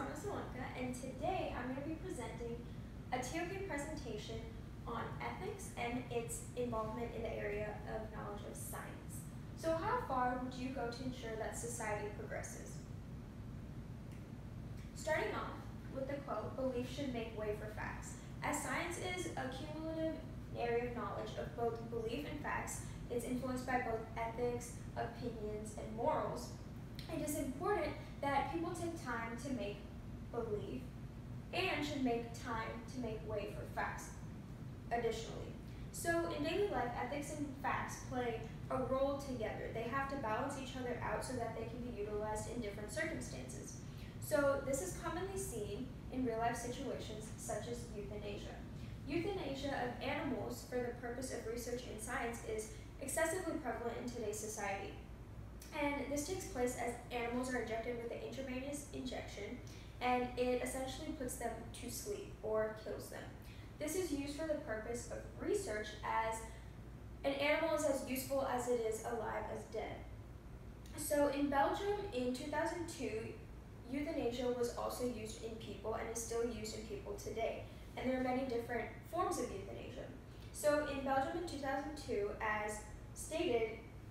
Maanasa Lanka, and today I'm going to be presenting a TOK presentation on ethics and its involvement in the area of knowledge of science. So how far would you go to ensure that society progresses? Starting off with the quote, belief should make way for facts. As science is a cumulative area of knowledge of both belief and facts, it's influenced by both ethics, opinions, and morals, it is important that people take time to make belief and should make time to make way for facts additionally. So in daily life, ethics and facts play a role together. They have to balance each other out so that they can be utilized in different circumstances. So this is commonly seen in real life situations such as euthanasia. Euthanasia of animals for the purpose of research in science is excessively prevalent in today's society. And this takes place as animals are injected with an intravenous injection and it essentially puts them to sleep or kills them. This is used for the purpose of research as an animal is as useful as it is alive as dead. So in Belgium in 2002, euthanasia was also used in people and is still used in people today. And there are many different forms of euthanasia. So in Belgium in 2002, as stated,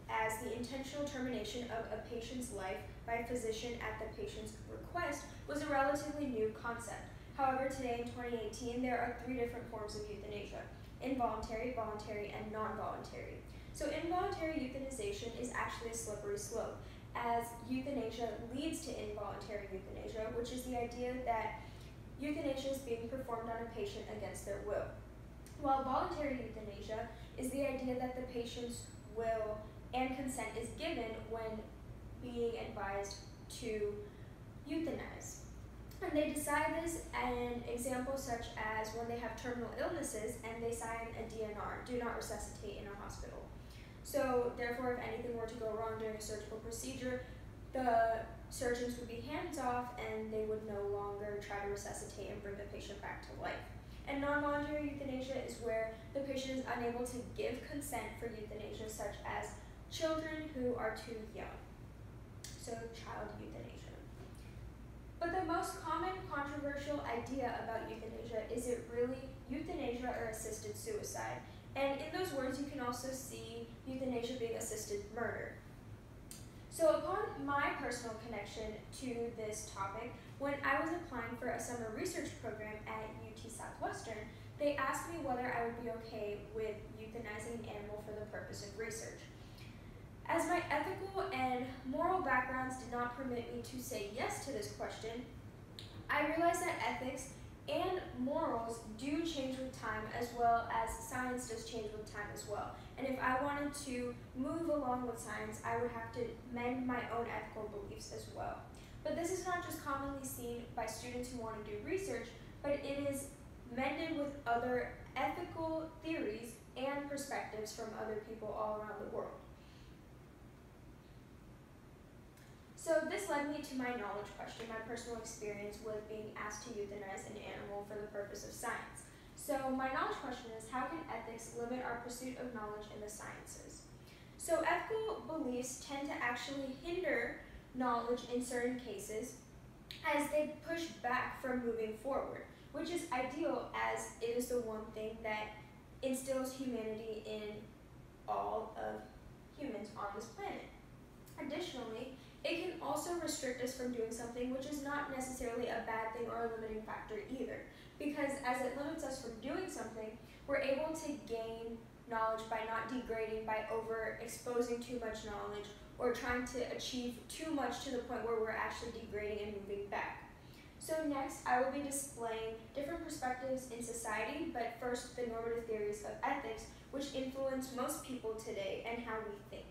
as the intentional termination of a patient's life by a physician at the patient's request was a relatively new concept. However, today in 2018, there are three different forms of euthanasia, involuntary, voluntary, and non-voluntary. So involuntary euthanization is actually a slippery slope, as euthanasia leads to involuntary euthanasia, which is the idea that euthanasia is being performed on a patient against their will. While voluntary euthanasia is the idea that the patient's will and consent is given when being advised to euthanize. And they decide this in examples such as when they have terminal illnesses and they sign a DNR, do not resuscitate in a hospital. So therefore, if anything were to go wrong during a surgical procedure, the surgeons would be hands off and they would no longer try to resuscitate and bring the patient back to life. And non-voluntary euthanasia is where the patient is unable to give consent for euthanasia, such as children who are too young. Child euthanasia. But the most common controversial idea about euthanasia is it really euthanasia or assisted suicide? And in those words, you can also see euthanasia being assisted murder. So upon my personal connection to this topic, when I was applying for a summer research program at UT Southwestern, they asked me whether I would be okay with euthanizing an animal for the purpose of research. As my ethical and moral backgrounds did not permit me to say yes to this question, I realized that ethics and morals do change with time as well as science does change with time as well. And if I wanted to move along with science, I would have to mend my own ethical beliefs as well. But this is not just commonly seen by students who want to do research, but it is mended with other ethical theories and perspectives from other people all around the world. So this led me to my knowledge question, my personal experience with being asked to euthanize an animal for the purpose of science. So my knowledge question is, how can ethics limit our pursuit of knowledge in the sciences? So ethical beliefs tend to actually hinder knowledge in certain cases as they push back from moving forward, which is ideal as it is the one thing that instills humanity in all of humans on this planet. Additionally, it can also restrict us from doing something which is not necessarily a bad thing or a limiting factor either. Because as it limits us from doing something, we're able to gain knowledge by not degrading, by overexposing too much knowledge, or trying to achieve too much to the point where we're actually degrading and moving back. So next, I will be displaying different perspectives in society, but first the normative theories of ethics, which influence most people today and how we think.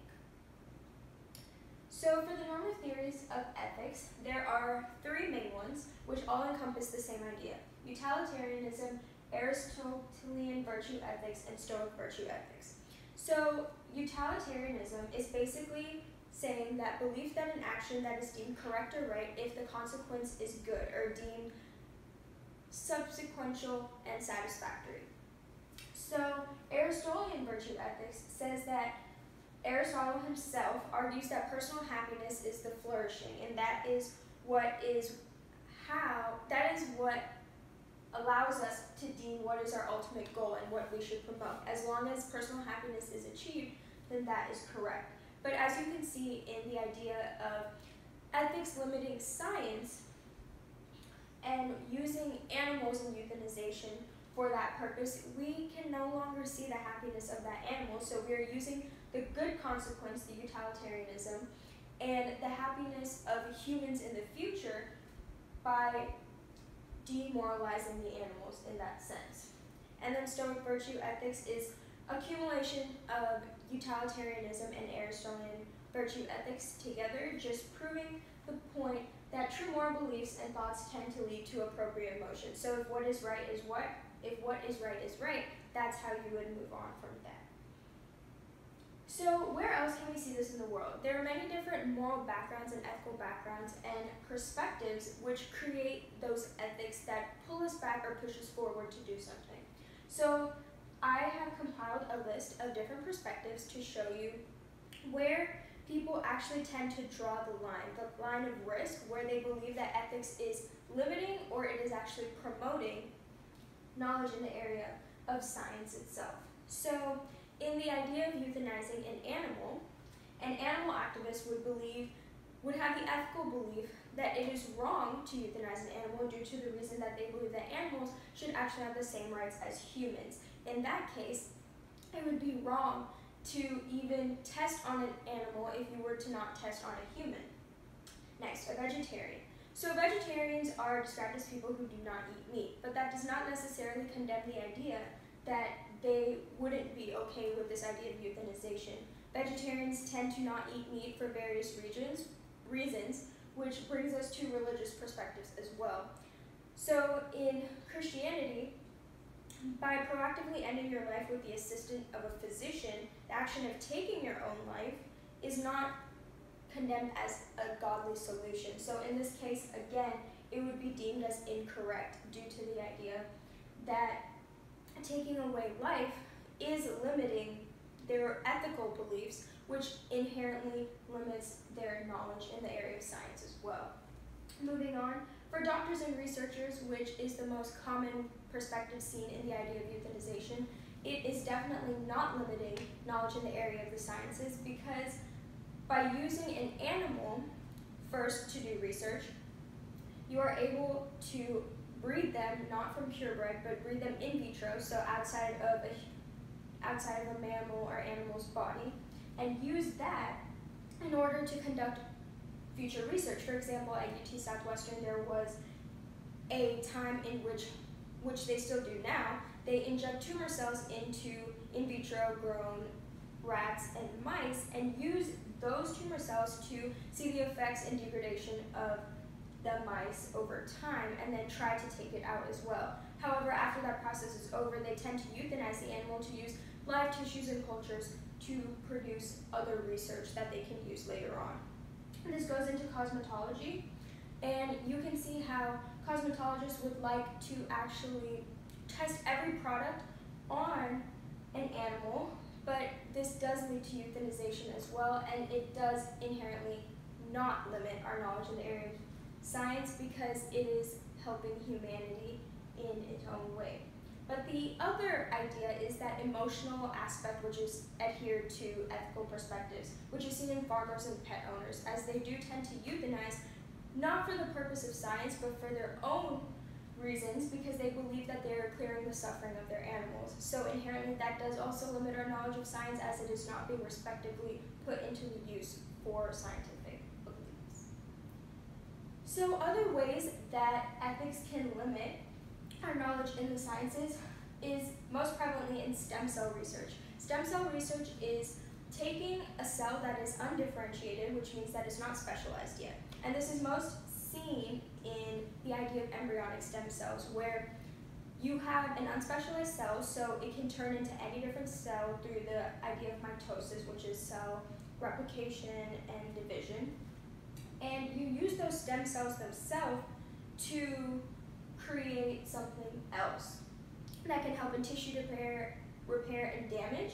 So for the normative theories of ethics, there are three main ones, which all encompass the same idea. Utilitarianism, Aristotelian virtue ethics, and Stoic virtue ethics. So utilitarianism is basically saying that belief that an action that is deemed correct or right if the consequence is good or deemed subsequential and satisfactory. So Aristotelian virtue ethics says that Aristotle himself argues that personal happiness is the flourishing, and that is what is how, that is what allows us to deem what is our ultimate goal and what we should promote. As long as personal happiness is achieved, then that is correct. But as you can see in the idea of ethics limiting science and using animals in euthanization for that purpose, we can no longer see the happiness of that animal. So we are using the good consequence, the utilitarianism, and the happiness of humans in the future by demoralizing the animals in that sense. And then Stoic virtue ethics is accumulation of utilitarianism and Aristotelian virtue ethics together, just proving the point that true moral beliefs and thoughts tend to lead to appropriate emotions. So if what is right is what, if what is right is right, that's how you would move on from that. So where else can we see this in the world? There are many different moral backgrounds and ethical backgrounds and perspectives which create those ethics that pull us back or push us forward to do something. So I have compiled a list of different perspectives to show you where people actually tend to draw the line, the line of risk, where they believe that ethics is limiting or it is actually promoting knowledge in the area of science itself. So in the idea of euthanizing an animal, an animal activist would believe, would have the ethical belief that it is wrong to euthanize an animal due to the reason that they believe that animals should actually have the same rights as humans. In that case, it would be wrong to even test on an animal if you were to not test on a human. Next, a vegetarian. So vegetarians are described as people who do not eat meat, but that does not necessarily condemn the idea that they wouldn't be okay with this idea of euthanization. Vegetarians tend to not eat meat for various regions, reasons, which brings us to religious perspectives as well. So in Christianity, by proactively ending your life with the assistance of a physician, the action of taking your own life is not condemned as a godly solution. So in this case, again, it would be deemed as incorrect due to the idea that taking away life is limiting their ethical beliefs, which inherently limits their knowledge in the area of science as well. Moving on, for doctors and researchers, which is the most common perspective seen in the idea of euthanization, it is definitely not limiting knowledge in the area of the sciences because by using an animal first to do research, you are able to breed them not from purebred, but breed them in vitro, so outside of a outside of a mammal or animal's body, and use that in order to conduct future research. For example, at UT Southwestern, there was a time in which, which they still do now, they inject tumor cells into in vitro grown rats and mice and use those tumor cells to see the effects and degradation of the mice over time and then try to take it out as well. However, after that process is over, they tend to euthanize the animal to use live tissues and cultures to produce other research that they can use later on. And this goes into cosmetology, and you can see how cosmetologists would like to actually test every product on an animal, but this does lead to euthanization as well, and it does inherently not limit our knowledge in the area of science because it is helping humanity in its own way. But the other idea is that emotional aspect which is adhered to ethical perspectives, which is seen in farmers and pet owners, as they do tend to euthanize, not for the purpose of science, but for their own reasons, because they believe that they are clearing the suffering of their animals. So inherently that does also limit our knowledge of science as it is not being respectively put into the use for scientific so other ways that ethics can limit our knowledge in the sciences is most prevalently in stem cell research. Stem cell research is taking a cell that is undifferentiated, which means that it's not specialized yet. And this is most seen in the idea of embryonic stem cells, where you have an unspecialized cell, so it can turn into any different cell through the idea of mitosis, which is cell replication and division and you use those stem cells themselves to create something else that can help in tissue repair, repair and damage.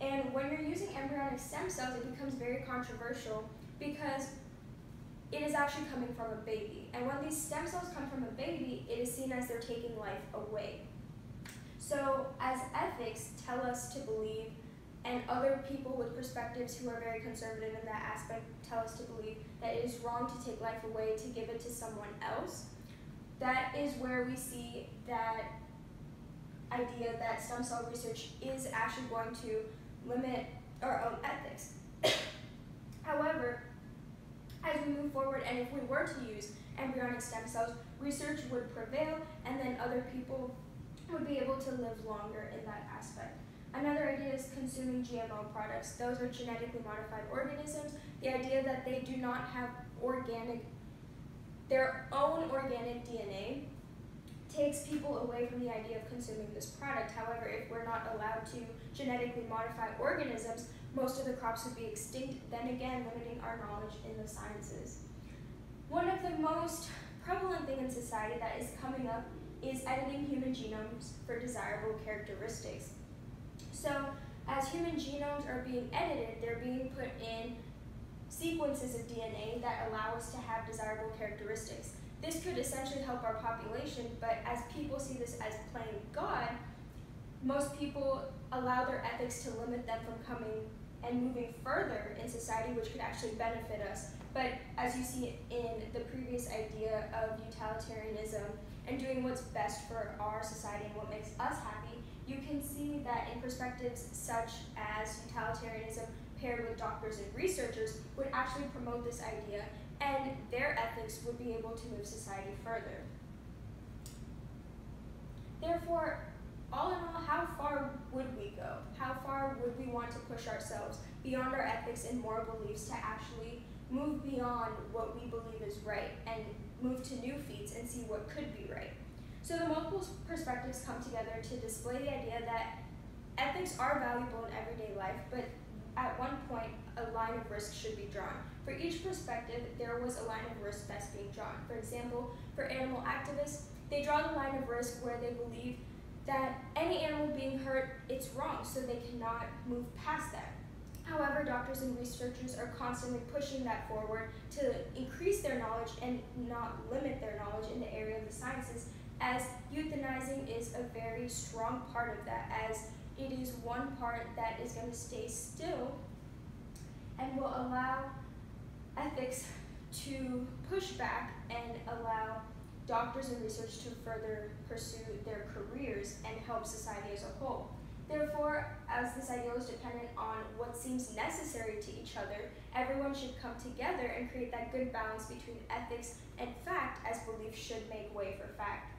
And when you're using embryonic stem cells, it becomes very controversial because it is actually coming from a baby. And when these stem cells come from a baby, it is seen as they're taking life away. So, as ethics tell us to believe, and other people with perspectives who are very conservative in that aspect tell us to believe that it is wrong to take life away to give it to someone else, that is where we see that idea that stem cell research is actually going to limit our own ethics. However, as we move forward, and if we were to use embryonic stem cells, research would prevail, and then other people would be able to live longer in that aspect. Another idea is consuming GMO products. Those are genetically modified organisms. The idea that they do not have organic, their own organic DNA takes people away from the idea of consuming this product. However, if we're not allowed to genetically modify organisms, most of the crops would be extinct, then again limiting our knowledge in the sciences. One of the most prevalent thing in society that is coming up is editing human genomes for desirable characteristics. So as human genomes are being edited, they're being put in sequences of DNA that allow us to have desirable characteristics. This could essentially help our population, but as people see this as playing God, most people allow their ethics to limit them from coming and moving further in society, which could actually benefit us. But as you see in the previous idea of utilitarianism and doing what's best for our society and what makes us happy, you can see that in perspectives such as utilitarianism paired with doctors and researchers would actually promote this idea and their ethics would be able to move society further. Therefore, all in all, how far would we go? How far would we want to push ourselves beyond our ethics and moral beliefs to actually move beyond what we believe is right and move to new feats and see what could be right? So the multiple perspectives come together to display the idea that ethics are valuable in everyday life, but at one point, a line of risk should be drawn. For each perspective, there was a line of risk that's being drawn. For example, for animal activists, they draw the line of risk where they believe that any animal being hurt, it's wrong, so they cannot move past that. However, doctors and researchers are constantly pushing that forward to increase their knowledge and not limit their knowledge in the area of the sciences, as euthanizing is a very strong part of that, as it is one part that is going to stay still and will allow ethics to push back and allow doctors and research to further pursue their careers and help society as a whole. Therefore, as this ideal is dependent on what seems necessary to each other, everyone should come together and create that good balance between ethics and fact as belief should make way for fact.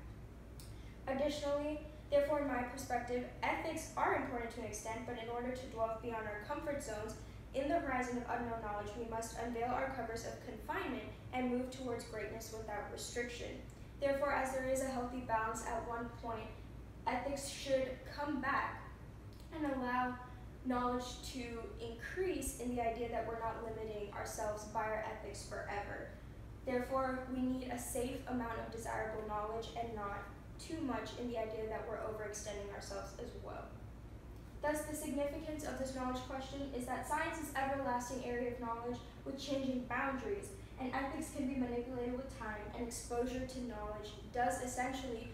Additionally, therefore, in my perspective, ethics are important to an extent, but in order to dwell beyond our comfort zones, in the horizon of unknown knowledge, we must unveil our covers of confinement and move towards greatness without restriction. Therefore, as there is a healthy balance at one point, ethics should come back and allow knowledge to increase in the idea that we're not limiting ourselves by our ethics forever. Therefore, we need a safe amount of desirable knowledge and not too much in the idea that we're overextending ourselves as well. Thus, the significance of this knowledge question is that science is everlasting area of knowledge with changing boundaries and ethics can be manipulated with time, and exposure to knowledge does essentially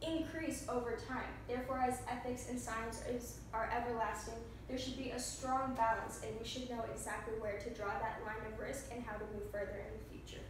increase over time. Therefore, as ethics and science is, are everlasting, there should be a strong balance, and we should know exactly where to draw that line of risk and how to move further in the future.